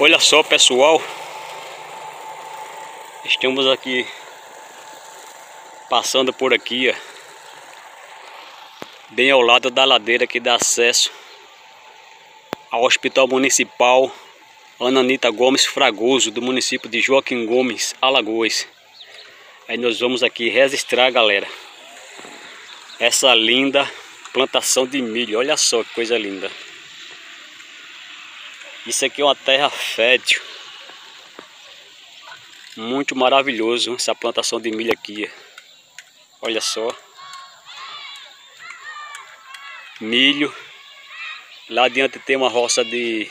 Olha só pessoal. Estamos aqui Passando por aqui ó, Bem ao lado da ladeira que dá acesso Ao Hospital Municipal Ananita Gomes Fragoso Do município de Joaquim Gomes, Alagoas. Aí nós vamos aqui registrar galera Essa linda plantação de milho. Olha só que coisa linda isso aqui é uma terra fértil. Muito maravilhoso essa plantação de milho aqui. Olha só. Milho. Lá adiante tem uma roça de,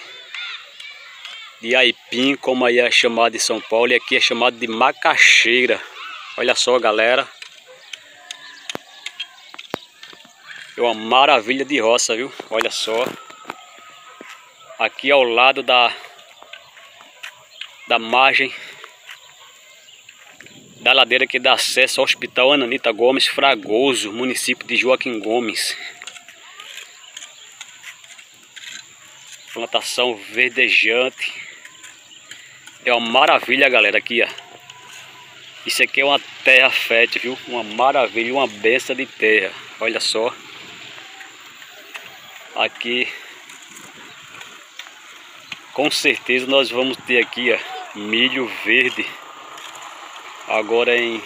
de aipim, como aí é chamado em São Paulo. E aqui é chamado de macaxeira. Olha só, galera. É uma maravilha de roça, viu? Olha só aqui ao lado da da margem da ladeira que dá acesso ao Hospital Ananita Gomes Fragoso, município de Joaquim Gomes. Plantação verdejante. É uma maravilha, galera, aqui, ó. Isso aqui é uma terra fértil, viu? Uma maravilha, uma benção de terra. Olha só. Aqui com certeza nós vamos ter aqui ó, milho verde. Agora em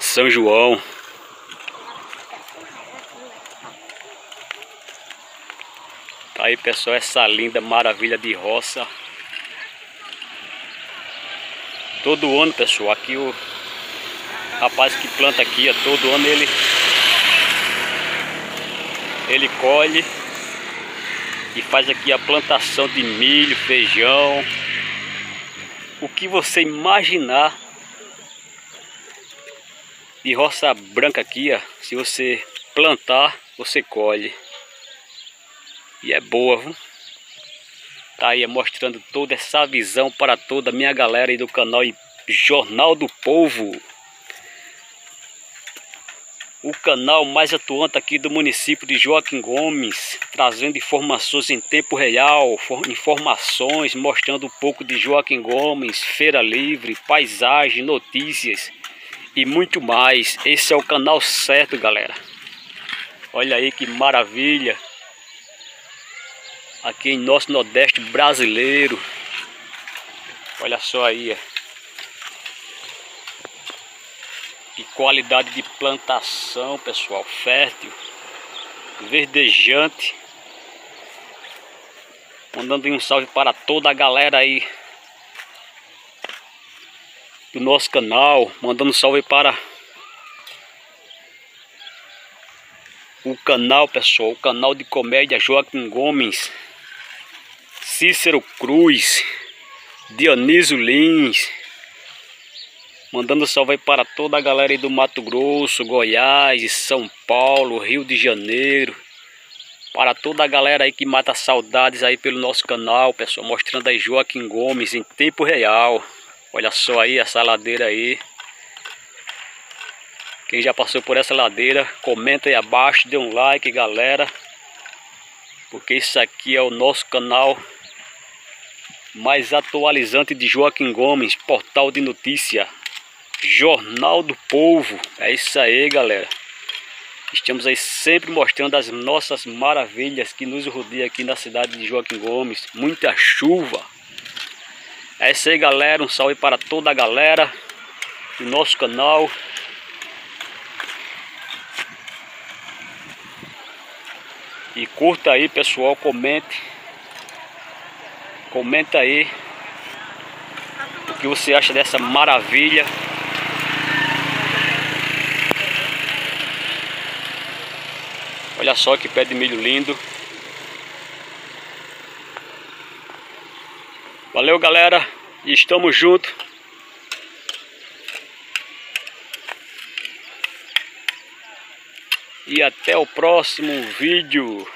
São João. Tá aí pessoal essa linda maravilha de roça. Todo ano pessoal aqui o rapaz que planta aqui ó, todo ano ele ele colhe e faz aqui a plantação de milho, feijão, o que você imaginar de roça branca aqui, ó, se você plantar, você colhe. E é boa, viu? Tá aí mostrando toda essa visão para toda a minha galera aí do canal Jornal do Povo o canal mais atuante aqui do município de Joaquim Gomes, trazendo informações em tempo real, informações mostrando um pouco de Joaquim Gomes, feira livre, paisagem, notícias e muito mais. Esse é o canal certo, galera. Olha aí que maravilha. Aqui em nosso Nordeste brasileiro. Olha só aí, ó. Que qualidade de plantação, pessoal, fértil, verdejante. Mandando um salve para toda a galera aí do nosso canal, mandando um salve para o canal, pessoal, o canal de comédia Joaquim Gomes, Cícero Cruz, Dionísio Lins, Mandando salve aí para toda a galera aí do Mato Grosso, Goiás, São Paulo, Rio de Janeiro. Para toda a galera aí que mata saudades aí pelo nosso canal, pessoal. Mostrando aí Joaquim Gomes em tempo real. Olha só aí essa ladeira aí. Quem já passou por essa ladeira, comenta aí abaixo, dê um like, galera. Porque isso aqui é o nosso canal mais atualizante de Joaquim Gomes, portal de notícia. Jornal do Povo. É isso aí, galera. Estamos aí sempre mostrando as nossas maravilhas que nos rodeiam aqui na cidade de Joaquim Gomes. Muita chuva. É isso aí, galera. Um salve para toda a galera do nosso canal. E curta aí, pessoal. Comente. Comenta aí o que você acha dessa maravilha. Olha só que pé de milho lindo. Valeu, galera. Estamos juntos. E até o próximo vídeo.